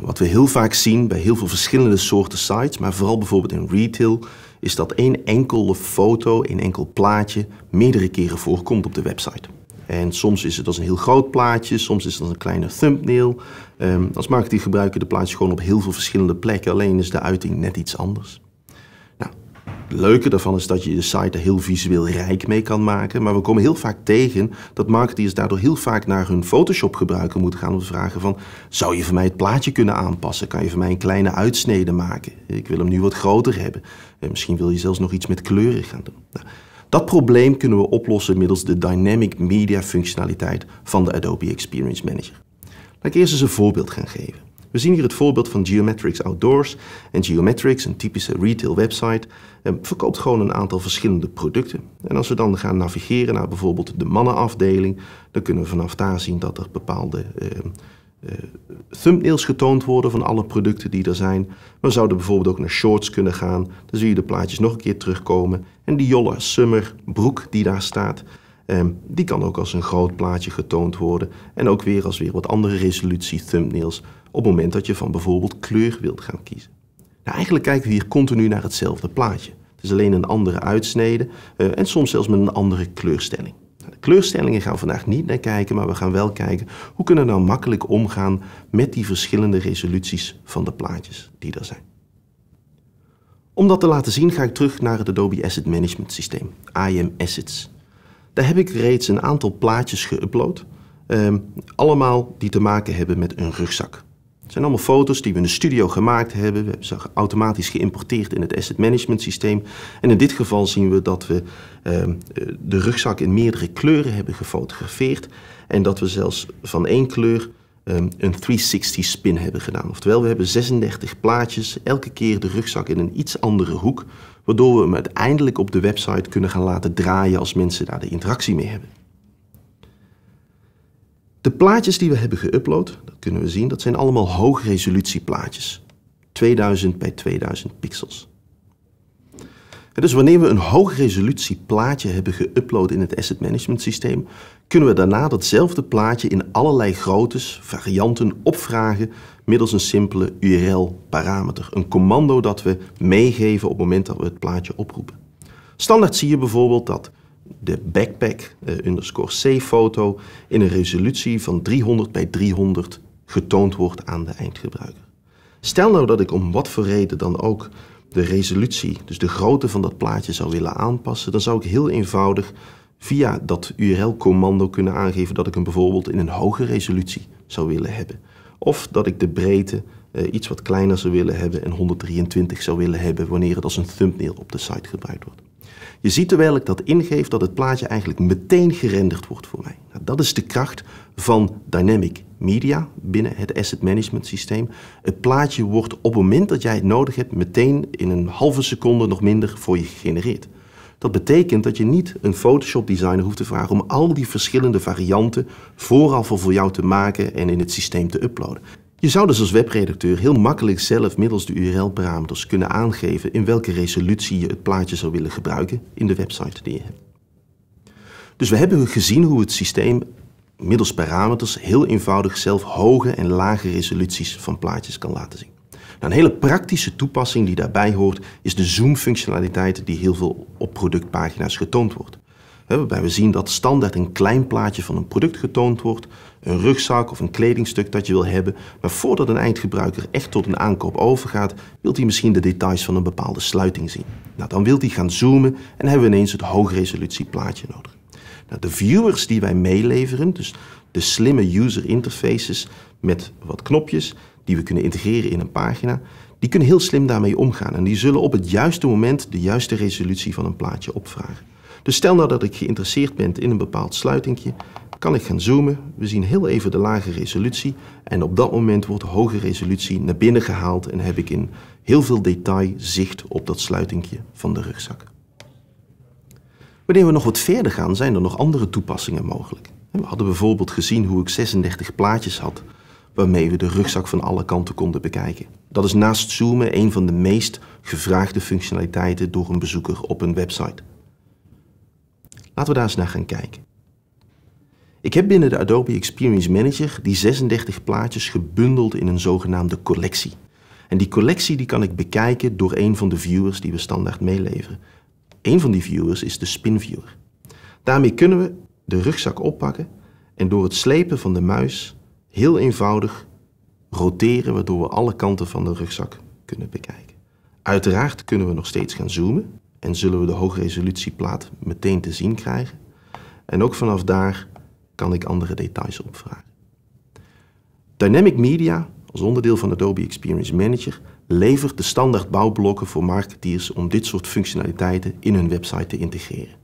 Wat we heel vaak zien bij heel veel verschillende soorten sites, maar vooral bijvoorbeeld in retail, is dat één enkele foto, één enkel plaatje meerdere keren voorkomt op de website. En soms is het als een heel groot plaatje, soms is het als een kleine thumbnail. Um, als marketing gebruiken de plaatjes gewoon op heel veel verschillende plekken, alleen is de uiting net iets anders. Het leuke daarvan is dat je de site er heel visueel rijk mee kan maken, maar we komen heel vaak tegen dat marketeers daardoor heel vaak naar hun Photoshop gebruiker moeten gaan om te vragen van, zou je voor mij het plaatje kunnen aanpassen? Kan je voor mij een kleine uitsnede maken? Ik wil hem nu wat groter hebben. En misschien wil je zelfs nog iets met kleuren gaan doen. Nou, dat probleem kunnen we oplossen middels de Dynamic Media functionaliteit van de Adobe Experience Manager. Laat ik eerst eens een voorbeeld gaan geven. We zien hier het voorbeeld van Geometrics Outdoors. En Geometrics, een typische retail website, eh, verkoopt gewoon een aantal verschillende producten. En als we dan gaan navigeren naar bijvoorbeeld de mannenafdeling, dan kunnen we vanaf daar zien dat er bepaalde eh, uh, thumbnails getoond worden van alle producten die er zijn. We zouden bijvoorbeeld ook naar shorts kunnen gaan. Dan zie je de plaatjes nog een keer terugkomen. En die Jolla Summer broek die daar staat, ehm, die kan ook als een groot plaatje getoond worden. En ook weer als weer wat andere resolutie thumbnails op het moment dat je van bijvoorbeeld kleur wilt gaan kiezen. Nou, eigenlijk kijken we hier continu naar hetzelfde plaatje. Het is alleen een andere uitsnede uh, en soms zelfs met een andere kleurstelling. De kleurstellingen gaan we vandaag niet naar kijken, maar we gaan wel kijken hoe kunnen we nou makkelijk omgaan met die verschillende resoluties van de plaatjes die er zijn. Om dat te laten zien ga ik terug naar het Adobe Asset Management Systeem, IM Assets. Daar heb ik reeds een aantal plaatjes geüpload, eh, allemaal die te maken hebben met een rugzak. Het zijn allemaal foto's die we in de studio gemaakt hebben. We hebben ze automatisch geïmporteerd in het asset management systeem. En in dit geval zien we dat we uh, de rugzak in meerdere kleuren hebben gefotografeerd. En dat we zelfs van één kleur um, een 360 spin hebben gedaan. Oftewel, we hebben 36 plaatjes, elke keer de rugzak in een iets andere hoek. Waardoor we hem uiteindelijk op de website kunnen gaan laten draaien als mensen daar de interactie mee hebben. De plaatjes die we hebben geüpload, dat kunnen we zien, dat zijn allemaal hoogresolutie plaatjes. 2000 bij 2000 pixels. Dus wanneer we een hoogresolutie plaatje hebben geüpload in het asset management systeem, kunnen we daarna datzelfde plaatje in allerlei groottes, varianten opvragen middels een simpele URL-parameter. Een commando dat we meegeven op het moment dat we het plaatje oproepen. Standaard zie je bijvoorbeeld dat de backpack uh, underscore C foto in een resolutie van 300 bij 300 getoond wordt aan de eindgebruiker. Stel nou dat ik om wat voor reden dan ook de resolutie, dus de grootte van dat plaatje zou willen aanpassen, dan zou ik heel eenvoudig via dat URL-commando kunnen aangeven dat ik hem bijvoorbeeld in een hoge resolutie zou willen hebben. Of dat ik de breedte uh, iets wat kleiner zou willen hebben en 123 zou willen hebben wanneer het als een thumbnail op de site gebruikt wordt. Je ziet terwijl ik dat ingeef dat het plaatje eigenlijk meteen gerenderd wordt voor mij. Nou, dat is de kracht van Dynamic Media binnen het asset management systeem. Het plaatje wordt op het moment dat jij het nodig hebt meteen in een halve seconde nog minder voor je gegenereerd. Dat betekent dat je niet een Photoshop designer hoeft te vragen om al die verschillende varianten vooral voor jou te maken en in het systeem te uploaden. Je zou dus als webredacteur heel makkelijk zelf middels de URL-parameters kunnen aangeven in welke resolutie je het plaatje zou willen gebruiken in de website die je hebt. Dus we hebben gezien hoe het systeem middels parameters heel eenvoudig zelf hoge en lage resoluties van plaatjes kan laten zien. Nou, een hele praktische toepassing die daarbij hoort is de zoom-functionaliteit die heel veel op productpagina's getoond wordt. Waarbij we zien dat standaard een klein plaatje van een product getoond wordt, een rugzak of een kledingstuk dat je wil hebben. Maar voordat een eindgebruiker echt tot een aankoop overgaat, wil hij misschien de details van een bepaalde sluiting zien. Nou, dan wil hij gaan zoomen en hebben we ineens het hoogresolutie plaatje nodig. Nou, de viewers die wij meeleveren, dus de slimme user interfaces met wat knopjes die we kunnen integreren in een pagina, die kunnen heel slim daarmee omgaan en die zullen op het juiste moment de juiste resolutie van een plaatje opvragen. Dus stel nou dat ik geïnteresseerd ben in een bepaald sluitingje, kan ik gaan zoomen. We zien heel even de lage resolutie en op dat moment wordt de hoge resolutie naar binnen gehaald en heb ik in heel veel detail zicht op dat sluitingje van de rugzak. Wanneer we nog wat verder gaan, zijn er nog andere toepassingen mogelijk. We hadden bijvoorbeeld gezien hoe ik 36 plaatjes had waarmee we de rugzak van alle kanten konden bekijken. Dat is naast zoomen een van de meest gevraagde functionaliteiten door een bezoeker op een website. Laten we daar eens naar gaan kijken. Ik heb binnen de Adobe Experience Manager die 36 plaatjes gebundeld in een zogenaamde collectie. En die collectie die kan ik bekijken door een van de viewers die we standaard meeleveren. Een van die viewers is de spinviewer. Daarmee kunnen we de rugzak oppakken en door het slepen van de muis heel eenvoudig roteren, waardoor we alle kanten van de rugzak kunnen bekijken. Uiteraard kunnen we nog steeds gaan zoomen en zullen we de hoogresolutieplaat meteen te zien krijgen. En ook vanaf daar kan ik andere details opvragen. Dynamic Media, als onderdeel van Adobe Experience Manager, levert de standaard bouwblokken voor marketeers om dit soort functionaliteiten in hun website te integreren.